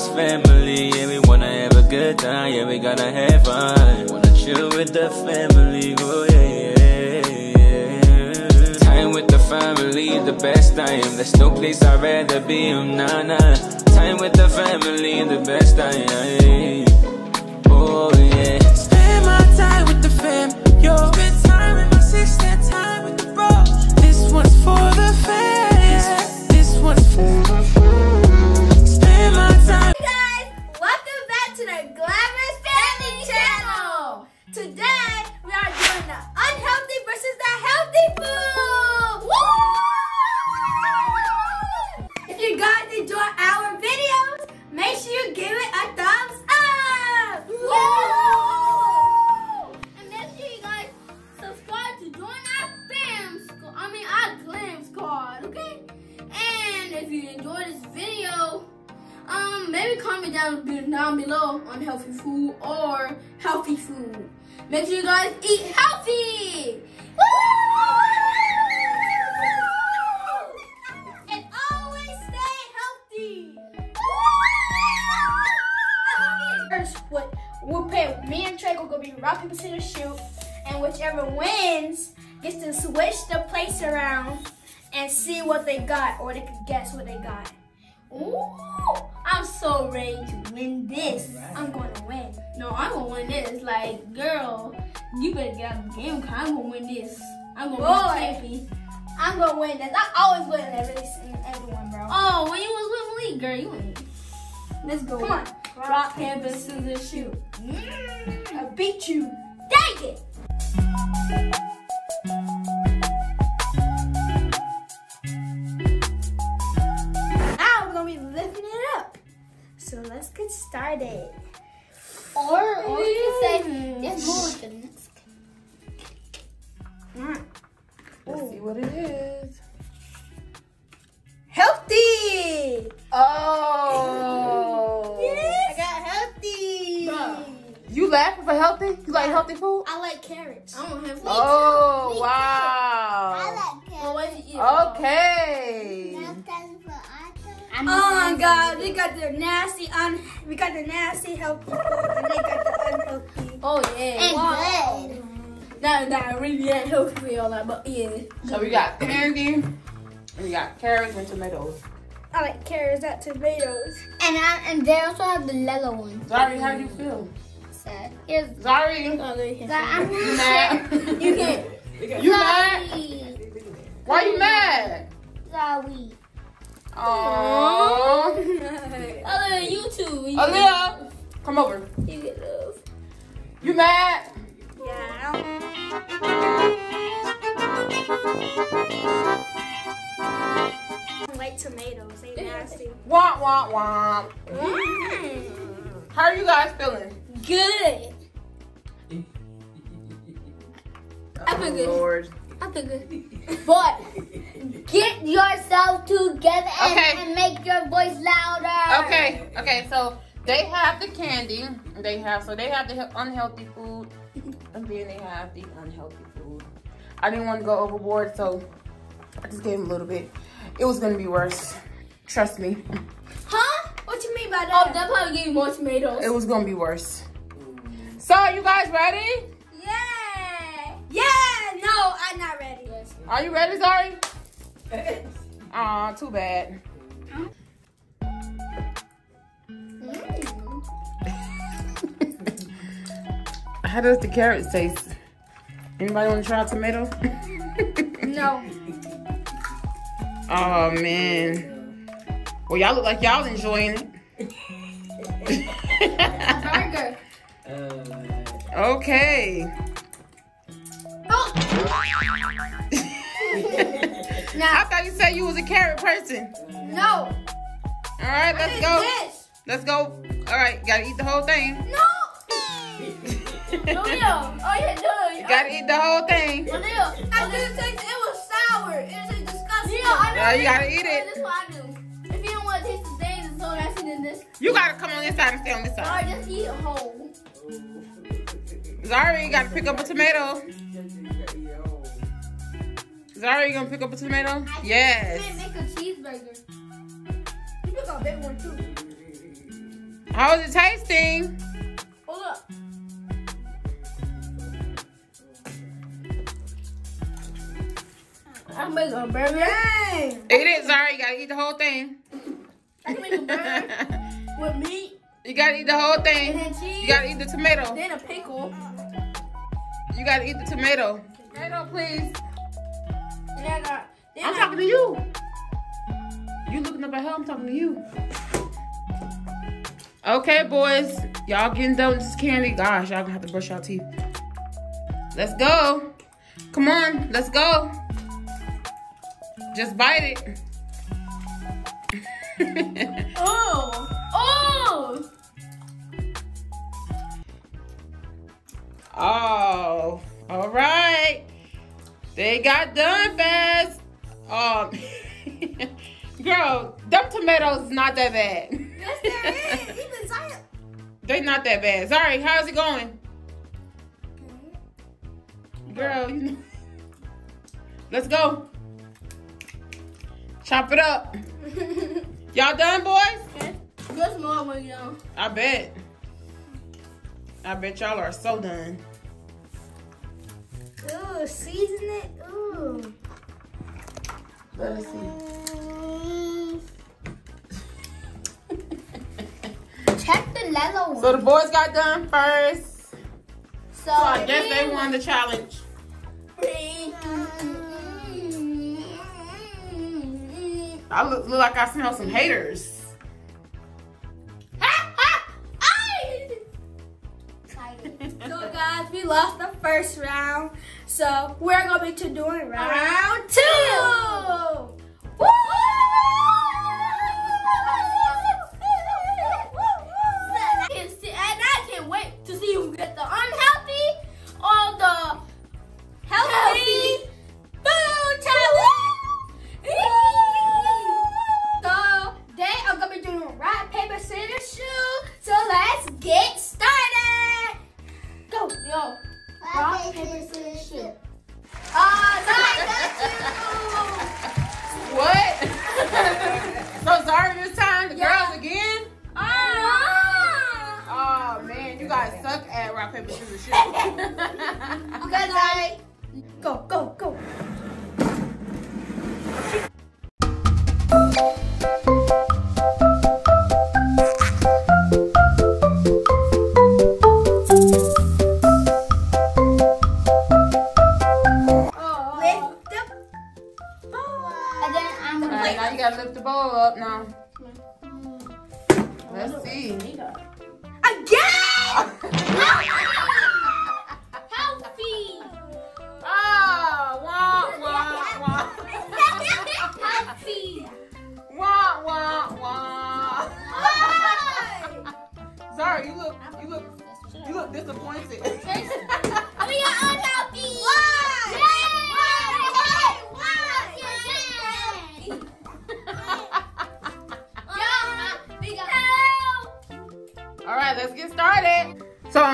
as family. Yeah, we wanna have a good time. Yeah, we gotta have fun. Wanna chill with the family. Oh yeah, yeah, yeah. Time with the family, the best time. There's no place I'd rather be. Um, nah, nah. Time with the family, the best time. Oh yeah. Spend my time with the fam. Yo, spend time with my sister, time with the bro. This one's for the fans. Down below on healthy food or healthy food. Make sure you guys eat healthy. And always stay healthy. First, what we'll play. Me and Trey are gonna be rock paper scissors shoot, and whichever wins gets to switch the place around and see what they got, or they can guess what they got. Ooh, so ready to win this. I'm gonna win. No, I'm gonna win this. Like, girl, you better get out of the game. 'cause I'm gonna win this. I'm gonna win champion. I'm gonna win this. I always win every everyone, bro. Oh, when you was with Malik, girl, you ain't. Let's go. Come on. Rock, paper, scissors, shoot. I beat you. Let's see what it is. Healthy. Oh. Yes. I got healthy. You laughing for healthy? You like healthy food? I like carrots. I don't have Oh, wow. Oh, what you eat? Okay. I oh, need Oh my god, we got the nasty un we got the nasty healthy and they got the unhealthy. Oh, yeah. And wow. Good. Not, not really that healthy for all that, but yeah. So we got candy, and we got carrots and tomatoes. I like carrots, not tomatoes. And I, and they also have the yellow one. Zari, how do you feel? Sad. Here's Zari, oh, there you That- can. you mad? You can. You mad? Why you mad? Sorry. Aww. Other than you two. You Aaliyah, come over. You get love. You mad? Yeah. I don't like tomatoes. They nasty. Womp, womp, womp. Mm. How are you guys feeling? Good. I feel good. Lord. I feel good. But get yourself together and, Okay. and make your voice louder. Okay, okay, so they have the candy. They have so they have the unhealthy food, and then they have the unhealthy food. I didn't want to go overboard, so I just gave them a little bit. It was gonna be worse. Trust me, Huh? What you mean by that? Oh, that? that probably gave you more tomatoes. it was gonna be worse. So, you guys ready? yeah. Yeah. No, I'm not ready. Are you ready, Zari? Aw, too bad. How does the carrot taste? Anybody want to try a tomato? No. Oh man. Well, y'all look like y'all enjoying it. Burger. Uh, okay. Oh. I thought you said you was a carrot person. No. All right, let's go. This. Let's go. All right, gotta eat the whole thing. No. No, yeah. Oh, yeah, no. Gotta eat the whole thing. Oh, yeah. I didn't taste it. It was sour. It was disgusting. Yeah, I know. Yeah, you gotta eat This it. is what I do. If you don't want to taste the things, it's so nasty than this. You gotta come on this side and stay on this Or side. just eat a whole. Zari, you gotta pick up a tomato. Zari, you gonna pick up a tomato? You can Yes. make a cheeseburger. You pick a big one too. How is it tasting? Can make a burger. Eat it, Zara. You gotta eat the whole thing. I can make a burger with meat you gotta eat the whole and thing. then cheese. You gotta eat the tomato. then a pickle. You gotta eat the tomato. Tomato, please. And then I got. Then I'm I, talking to you. You looking up at her, I'm talking to you. Okay, boys. Y'all getting done with this candy. Gosh, y'all gonna have to brush your teeth. Let's go. Come on, let's go. Just bite it. Oh! Oh! oh, all right. They got done fast. Um, girl, them tomatoes not that bad. Yes, there is. Even Zion. They not that bad. Sorry, how's it going? Girl, you know. Let's go. Chop it up. Y'all done, boys? Good small one, y'all. I bet. I bet y'all are so done. Ooh, season it. Ooh. Let us see. Check the leather one. So the boys got done first. So, So I guess they won the challenge. I look, look like I smell some haters. So guys, we lost the first round. So we're gonna be doing round two. Woo! Rock, paper, scissors, shoot.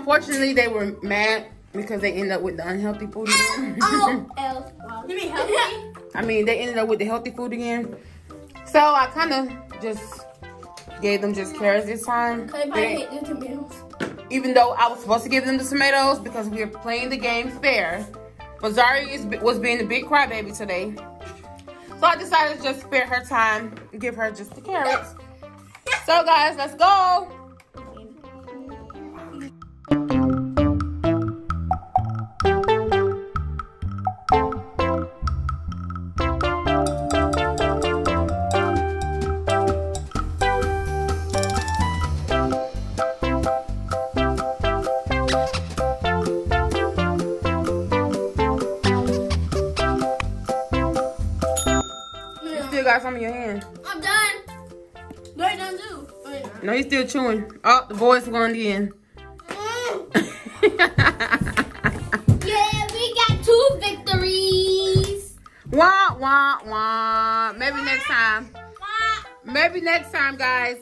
Unfortunately, they were mad because they ended up with the unhealthy food again. Oh, You mean healthy? I mean, they ended up with the healthy food again. So I kind of just gave them just carrots this time. Cause I hate the tomatoes. Even though I was supposed to give them the tomatoes because we were playing the game fair. But Zari is, was being a big crybaby today. So I decided to just spare her time and give her just the carrots. So guys, let's go. Still got some in your hand. I'm done. They're done too. Wait, no. He's still chewing. Oh, the boys going mm. in. Yeah, we got two victories. wah, wah, wah. Maybe next time. Maybe next time, guys.